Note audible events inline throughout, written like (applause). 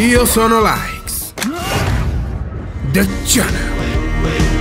Io sono Likes. The Channel.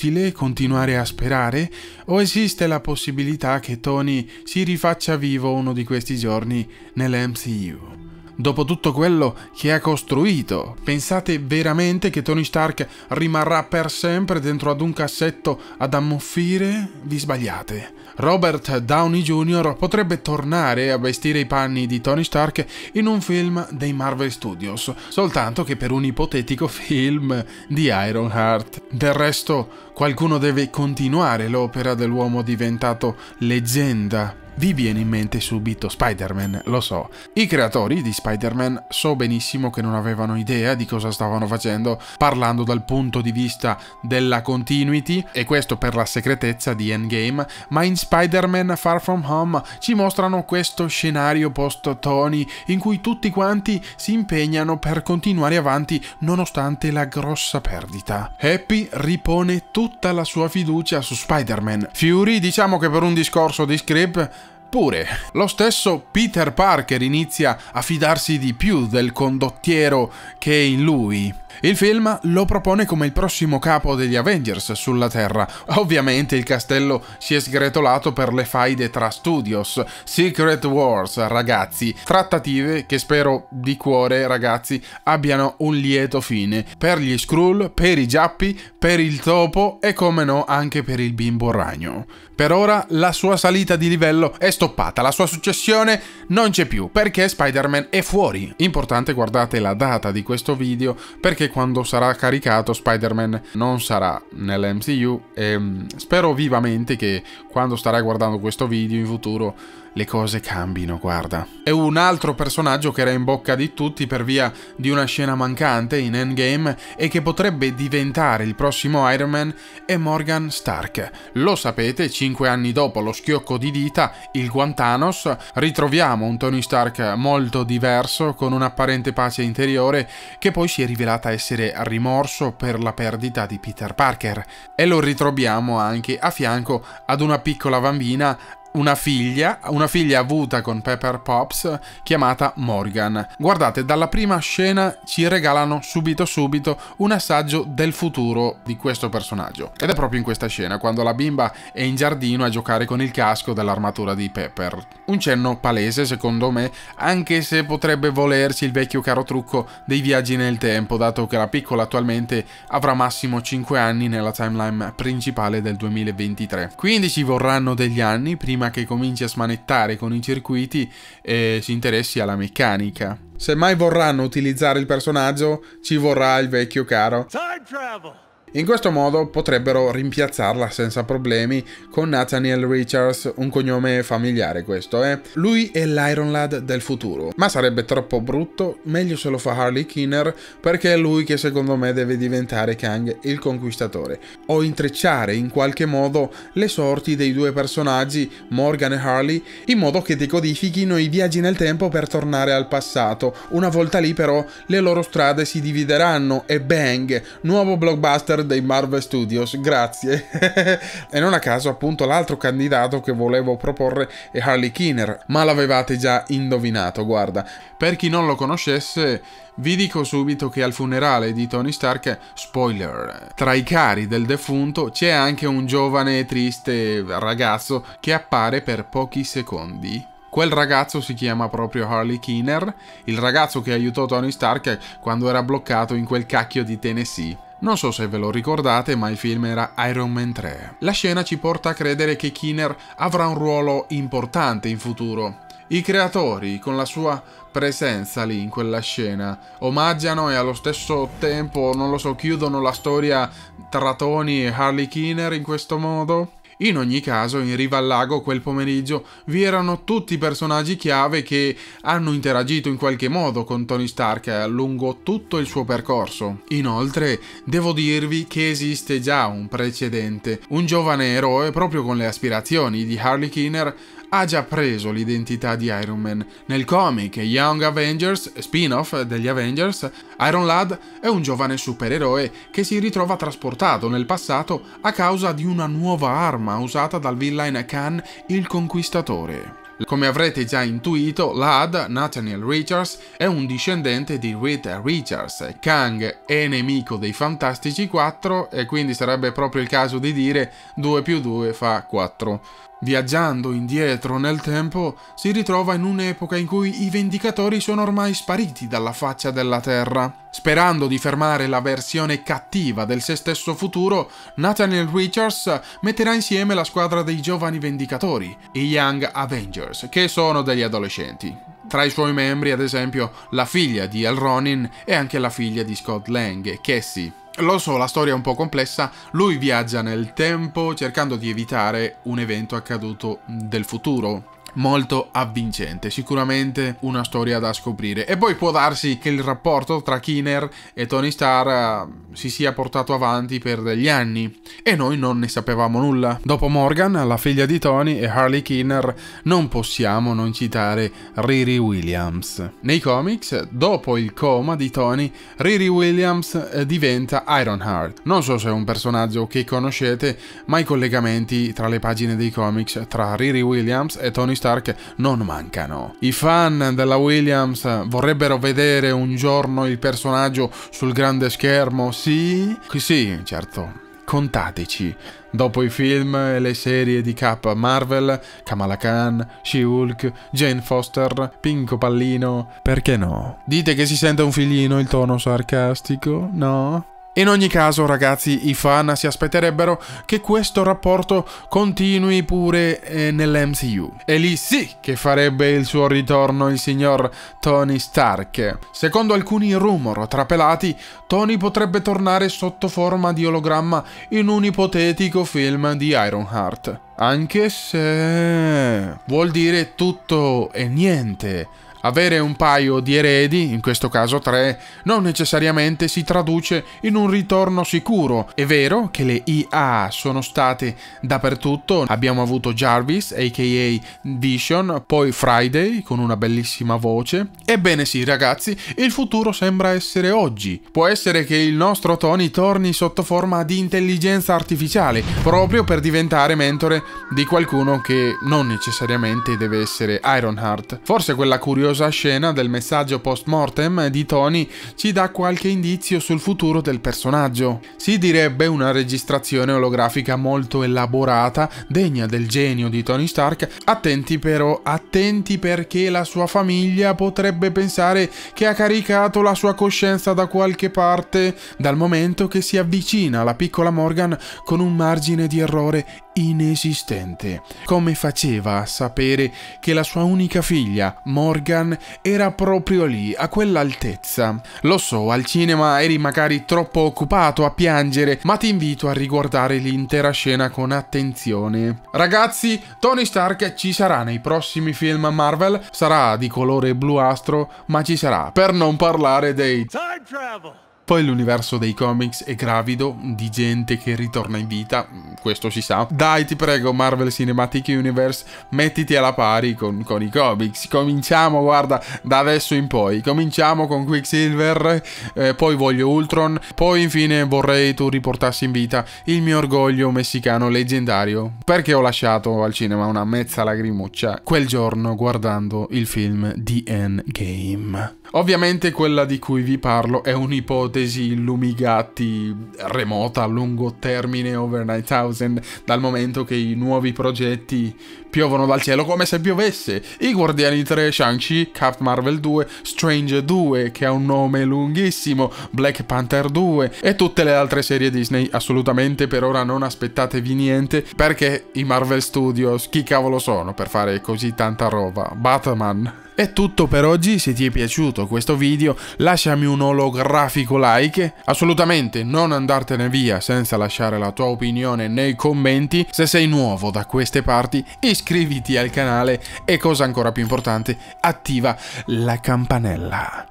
Inutile continuare a sperare o esiste la possibilità che Tony si rifaccia vivo uno di questi giorni nell'MCU? Dopo tutto quello che ha costruito, pensate veramente che Tony Stark rimarrà per sempre dentro ad un cassetto ad ammuffire? Vi sbagliate. Robert Downey Jr. potrebbe tornare a vestire i panni di Tony Stark in un film dei Marvel Studios, soltanto che per un ipotetico film di Ironheart. Del resto, qualcuno deve continuare l'opera dell'uomo diventato leggenda vi viene in mente subito Spider-Man, lo so. I creatori di Spider-Man so benissimo che non avevano idea di cosa stavano facendo parlando dal punto di vista della continuity e questo per la segretezza di Endgame, ma in Spider-Man Far From Home ci mostrano questo scenario post-Tony in cui tutti quanti si impegnano per continuare avanti nonostante la grossa perdita. Happy ripone tutta la sua fiducia su Spider-Man. Fury, diciamo che per un discorso di script Pure, lo stesso Peter Parker inizia a fidarsi di più del condottiero che è in lui. Il film lo propone come il prossimo capo degli Avengers sulla Terra. Ovviamente il castello si è sgretolato per le faide tra studios. Secret Wars, ragazzi. Trattative che spero di cuore, ragazzi, abbiano un lieto fine. Per gli Skrull, per i Giappi, per il Topo e come no anche per il Bimbo Ragno. Per ora la sua salita di livello è stoppata, la sua successione non c'è più perché Spider-Man è fuori. Importante guardate la data di questo video perché quando sarà caricato Spider-Man. Non sarà nell'MCU e mm, spero vivamente che quando starai guardando questo video in futuro le cose cambino, guarda. E un altro personaggio che era in bocca di tutti per via di una scena mancante in Endgame e che potrebbe diventare il prossimo Iron Man è Morgan Stark. Lo sapete, cinque anni dopo lo schiocco di dita, il Guantanos, ritroviamo un Tony Stark molto diverso, con un'apparente pace interiore, che poi si è rivelata essere rimorso per la perdita di Peter Parker. E lo ritroviamo anche a fianco ad una piccola bambina una figlia, una figlia avuta con Pepper Pops chiamata Morgan. Guardate, dalla prima scena ci regalano subito subito un assaggio del futuro di questo personaggio. Ed è proprio in questa scena, quando la bimba è in giardino a giocare con il casco dell'armatura di Pepper. Un cenno palese, secondo me, anche se potrebbe volersi il vecchio caro trucco dei viaggi nel tempo, dato che la piccola attualmente avrà massimo 5 anni nella timeline principale del 2023. Quindi ci vorranno degli anni prima prima che cominci a smanettare con i circuiti e si interessi alla meccanica. Se mai vorranno utilizzare il personaggio, ci vorrà il vecchio caro. Time travel! In questo modo potrebbero rimpiazzarla senza problemi con Nathaniel Richards, un cognome familiare questo, eh. Lui è l'Iron Lad del futuro, ma sarebbe troppo brutto, meglio se lo fa Harley Kinner perché è lui che secondo me deve diventare Kang il conquistatore, o intrecciare in qualche modo le sorti dei due personaggi, Morgan e Harley, in modo che decodifichino i viaggi nel tempo per tornare al passato. Una volta lì però le loro strade si divideranno e bang, nuovo blockbuster dei Marvel Studios, grazie. (laughs) e non a caso appunto l'altro candidato che volevo proporre è Harley Keener, ma l'avevate già indovinato, guarda. Per chi non lo conoscesse, vi dico subito che al funerale di Tony Stark, spoiler, tra i cari del defunto c'è anche un giovane e triste ragazzo che appare per pochi secondi. Quel ragazzo si chiama proprio Harley Keener, il ragazzo che aiutò Tony Stark quando era bloccato in quel cacchio di Tennessee. Non so se ve lo ricordate, ma il film era Iron Man 3. La scena ci porta a credere che Kinner avrà un ruolo importante in futuro. I creatori, con la sua presenza lì in quella scena, omaggiano e allo stesso tempo, non lo so, chiudono la storia tra Tony e Harley Kinner in questo modo? In ogni caso, in riva al lago quel pomeriggio vi erano tutti i personaggi chiave che hanno interagito in qualche modo con Tony Stark lungo tutto il suo percorso. Inoltre, devo dirvi che esiste già un precedente. Un giovane eroe, proprio con le aspirazioni di Harley Kinner, ha già preso l'identità di Iron Man. Nel comic Young Avengers, spin-off degli Avengers, Iron Lad è un giovane supereroe che si ritrova trasportato nel passato a causa di una nuova arma usata dal villain Khan il Conquistatore. Come avrete già intuito, Lad, Nathaniel Richards, è un discendente di Reed Richards. Kang è nemico dei Fantastici 4 e quindi sarebbe proprio il caso di dire 2 più 2 fa 4. Viaggiando indietro nel tempo, si ritrova in un'epoca in cui i Vendicatori sono ormai spariti dalla faccia della Terra. Sperando di fermare la versione cattiva del se stesso futuro, Nathaniel Richards metterà insieme la squadra dei giovani Vendicatori, i Young Avengers, che sono degli adolescenti. Tra i suoi membri, ad esempio, la figlia di Al Ronin e anche la figlia di Scott Lang, Cassie. Lo so, la storia è un po' complessa, lui viaggia nel tempo cercando di evitare un evento accaduto del futuro molto avvincente, sicuramente una storia da scoprire. E poi può darsi che il rapporto tra Kinner e Tony Starr uh, si sia portato avanti per degli anni e noi non ne sapevamo nulla. Dopo Morgan, la figlia di Tony e Harley Kinner, non possiamo non citare Riri Williams. Nei comics, dopo il coma di Tony, Riri Williams eh, diventa Ironheart. Non so se è un personaggio che conoscete, ma i collegamenti tra le pagine dei comics tra Riri Williams e Tony Stark non mancano. I fan della Williams vorrebbero vedere un giorno il personaggio sul grande schermo, sì? Sì, certo. Contateci. Dopo i film e le serie di K Marvel, Kamala Khan, She-Hulk, Jane Foster, Pinco Pallino, perché no? Dite che si sente un figlino il tono sarcastico? No? In ogni caso, ragazzi, i fan si aspetterebbero che questo rapporto continui pure eh, nell'MCU. E lì sì che farebbe il suo ritorno il signor Tony Stark. Secondo alcuni rumor trapelati, Tony potrebbe tornare sotto forma di ologramma in un ipotetico film di Ironheart. Anche se vuol dire tutto e niente avere un paio di eredi, in questo caso tre, non necessariamente si traduce in un ritorno sicuro. È vero che le IA sono state dappertutto, abbiamo avuto Jarvis, aka Vision, poi Friday con una bellissima voce. Ebbene sì ragazzi, il futuro sembra essere oggi. Può essere che il nostro Tony torni sotto forma di intelligenza artificiale, proprio per diventare mentore di qualcuno che non necessariamente deve essere Ironheart. Forse quella curiosa curiosa scena del messaggio post-mortem di Tony ci dà qualche indizio sul futuro del personaggio. Si direbbe una registrazione olografica molto elaborata, degna del genio di Tony Stark. Attenti però, attenti perché la sua famiglia potrebbe pensare che ha caricato la sua coscienza da qualche parte, dal momento che si avvicina alla piccola Morgan con un margine di errore inesistente. Come faceva a sapere che la sua unica figlia, Morgan, era proprio lì, a quell'altezza? Lo so, al cinema eri magari troppo occupato a piangere, ma ti invito a riguardare l'intera scena con attenzione. Ragazzi, Tony Stark ci sarà nei prossimi film Marvel, sarà di colore bluastro, ma ci sarà, per non parlare dei... Time travel! Poi l'universo dei comics è gravido di gente che ritorna in vita, questo si sa. Dai, ti prego, Marvel Cinematic Universe, mettiti alla pari con, con i comics. Cominciamo, guarda, da adesso in poi. Cominciamo con Quicksilver, eh, poi voglio Ultron, poi infine vorrei tu riportassi in vita il mio orgoglio messicano leggendario. Perché ho lasciato al cinema una mezza lagrimuccia quel giorno guardando il film The Endgame. Ovviamente quella di cui vi parlo è un'ipotesi Lumigatti remota a lungo termine over 9000 dal momento che i nuovi progetti piovono dal cielo come se piovesse. I Guardiani 3, Shang-Chi, Cap Marvel 2, Strange 2, che ha un nome lunghissimo, Black Panther 2 e tutte le altre serie Disney. Assolutamente per ora non aspettatevi niente perché i Marvel Studios, chi cavolo sono per fare così tanta roba? Batman. È tutto per oggi, se ti è piaciuto questo video lasciami un olografico like, assolutamente non andartene via senza lasciare la tua opinione nei commenti, se sei nuovo da queste parti iscriviti al canale e cosa ancora più importante attiva la campanella.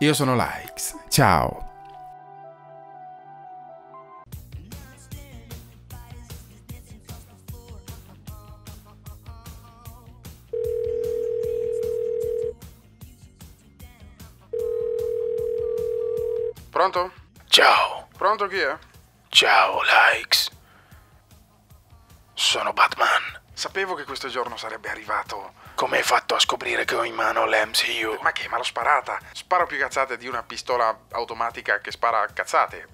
Io sono Likes, ciao! Pronto? Ciao, Pronto chi è? ciao Likes. Sono Batman. Sapevo che questo giorno sarebbe arrivato. Come hai fatto a scoprire che ho in mano l'MCU? Ma che, ma l'ho sparata? Sparo più cazzate di una pistola automatica che spara cazzate.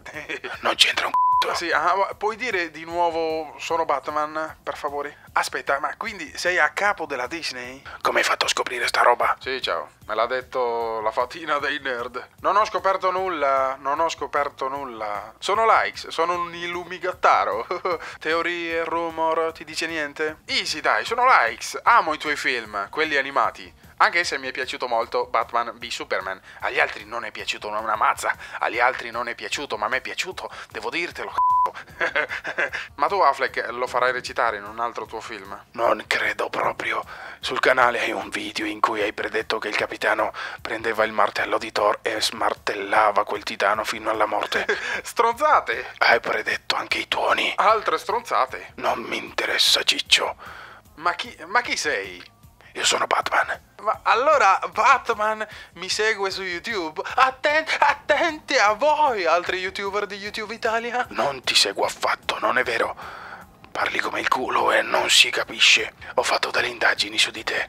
Non c'entra un c***o. (laughs) sì, ah, puoi dire di nuovo sono Batman, per favore? Aspetta, ma quindi sei a capo della Disney? Come hai fatto a scoprire sta roba? Sì, ciao. Me l'ha detto la fatina dei nerd. Non ho scoperto nulla, non ho scoperto nulla. Sono likes, sono un illumigattaro. (laughs) Teorie, rumor, ti dice niente? Easy, dai, sono likes. Amo i tuoi film, quelli animati. Anche se mi è piaciuto molto Batman v Superman. Agli altri non è piaciuto una mazza. Agli altri non è piaciuto, ma a me è piaciuto. Devo dirtelo, c***o. (laughs) ma tu, Affleck, lo farai recitare in un altro tuo film? Non credo proprio. Sul canale hai un video in cui hai predetto che il capitano prendeva il martello di Thor e smartellava quel titano fino alla morte. (laughs) Stronzate! Hai predetto anche i tuoni. Altre stronzate. Non mi interessa, ciccio. Ma chi, ma chi sei? Io sono Batman. Ma allora Batman mi segue su YouTube? Atten- attenti a voi, altri youtuber di YouTube Italia. Non ti seguo affatto, non è vero. Parli come il culo e non si capisce. Ho fatto delle indagini su di te.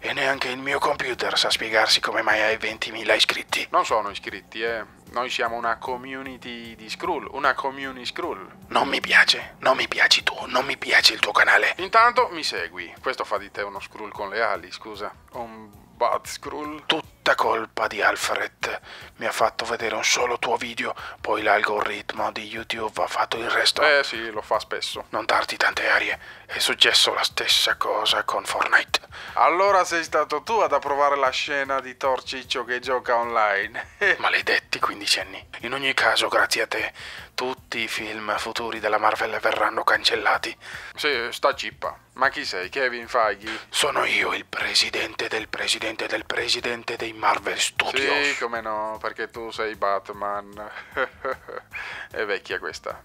E neanche il mio computer sa spiegarsi come mai hai 20.000 iscritti. Non sono iscritti, eh. Noi siamo una community di Skrull, una community Skrull. Non mi piace, non mi piaci tu, non mi piace il tuo canale. Intanto mi segui. Questo fa di te uno Skrull con le ali, scusa. Un bad Skrull. Tutta colpa di Alfred. Mi ha fatto vedere un solo tuo video, poi l'algoritmo di YouTube ha fatto il resto. Eh sì, lo fa spesso. Non darti tante arie. È successo la stessa cosa con Fortnite. Allora sei stato tu ad approvare la scena di Torciccio che gioca online. (laughs) Maledetti quindicenni. In ogni caso, grazie a te, tutti i film futuri della Marvel verranno cancellati. sì, sta cippa. Ma chi sei? Kevin Feige? Sono io il presidente del presidente del presidente dei Marvel Studios. Sì, come no, perché tu sei Batman. (laughs) È vecchia questa.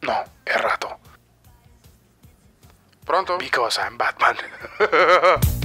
No, errato. Pronto? Because I'm Batman. (laughs)